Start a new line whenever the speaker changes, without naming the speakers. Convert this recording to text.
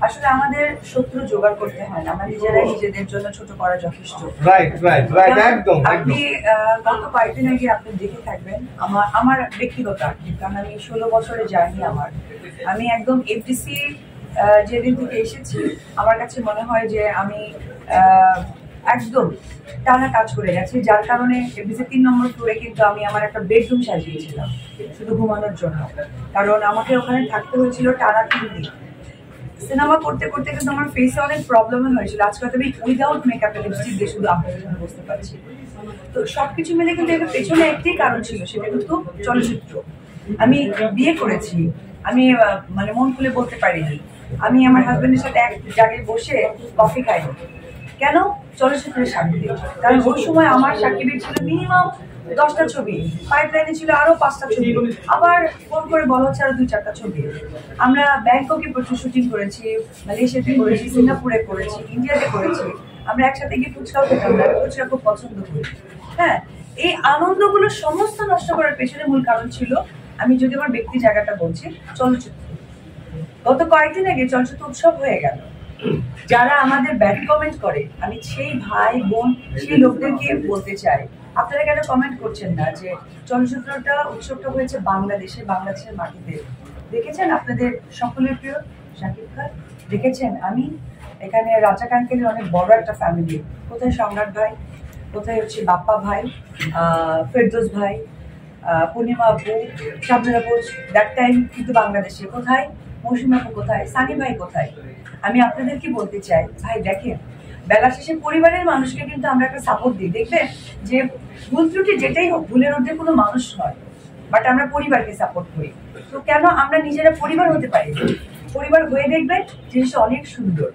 আসলে আমাদের শত্রু জোগাড় করতে হয় না আমরা নিজেরাই নিজেদের জন্য ছোট করা যথেষ্ট।
রাইট রাইট রাইট একদম
আপনি গত কয়েকদিন আগে আপনি দেখে থাকবেন আমার আমার ব্যক্তিগত কারণ আমি ষোলো বছরে যাইনি আমার। আমি একদম এফডিসি যেদিন থেকে এসেছি আমার কাছে মনে হয় যে আমি আহ, একদম টানা কাজ করে গেছি যার কারণে এফডিসি তিন নম্বর ফ্লোরে কিন্তু আমি আমার একটা বেডরুম সাজিয়েছিলাম শুধু ঘুমানোর জন্য। কারণ আমাকে ওখানে থাকতে হয়েছিল টানা তিন দিন। সিনেমা করতে করতে কিন্তু আমার ফেসে অনেক প্রবলেম হয়েছিল। আজকাল আমি উইদাউট মেকআপে লিপস্টিক দিয়ে শুধু আপনার বুঝতে পারছি। তো সবকিছু মিলে কিন্তু এর পেছনে একটি কারণ ছিল, সেটা কিন্তু চলচ্চিত্র। আমি বিয়ে করেছি। আমি মানে মন খুলে বলতে পারিনি। আমি আমার হাজব্যান্ডের সাথে এক জায়গায় বসে কফি খাইনি। কেন চলচ্চিত্রের সাক্ষী কারণ ওই সময় আমার সাকিবের ছিল মিনিমাম দশটা ছবি। পাইপ লাইনে ছিল আরও পাঁচটা ছবি। আবার ফোন করে বলা হচ্ছে আরও দুই, চারটা ছবি। আমরা ব্যাংককে প্রচুর শুটিং করেছি, মালয়েশিয়াতে করেছি, সিঙ্গাপুরে করেছি, ইন্ডিয়াতে করেছি। আমরা একসাথে গিয়ে ফুচকাও খেতাম না ফুচকা খুব পছন্দ করি। হ্যাঁ এই আনন্দগুলো সমস্ত নষ্ট করার পেছনে মূল কারণ ছিল, আমি যদি আমার ব্যক্তি জায়গাটা বলছি, চলচ্চিত্র। গত কয়েকদিন আগে চলচ্চিত্র উৎসব হয়ে গেল। যারা আমাদের ব্যাড কমেন্ট করে, আমি সেই ভাই, বোন, সেই লোকদেরকে বলতে চাই। আপনারা কেন কমেন্ট করছেন না যে চলচ্চিত্রটা, উৎসবটা হয়েছে বাংলাদেশে, বাংলাদেশের মাটিতে? দেখেছেন আপনাদের সকলের প্রিয়? শাকিব খান? দেখেছেন? আমি? এখানে রাজা কাঙ্কেলের অনেক বড় একটা ফ্যামিলি কোথায় সম্রাট ভাই? কোথায় হচ্ছে বাপ্পা ভাই? ফেরদৌস ভাই? পূর্ণিমা আপু শাবনুর আপু দ্যাট টাইম কিন্তু বাংলাদেশে। কোথায়? মৌসুমী আপু কোথায়? সানি ভাই কোথায়? আমি আপনাদেরকে বলতে চাই, ভাই দেখেন, বেলা শেষে পরিবারের মানুষকে কিন্তু আমরা একটা সাপোর্ট দিই, দেখবেন? যে ভুল ত্রুটি যেটাই হোক, ভুলের ঊর্ধ্বে কোনো মানুষ নয় বাট আমরা পরিবারকে সাপোর্ট করি। তো কেন আমরা নিজেরা পরিবার হতে পারি পরিবার হয়ে দেখবেন, জিনিসটা অনেক সুন্দর।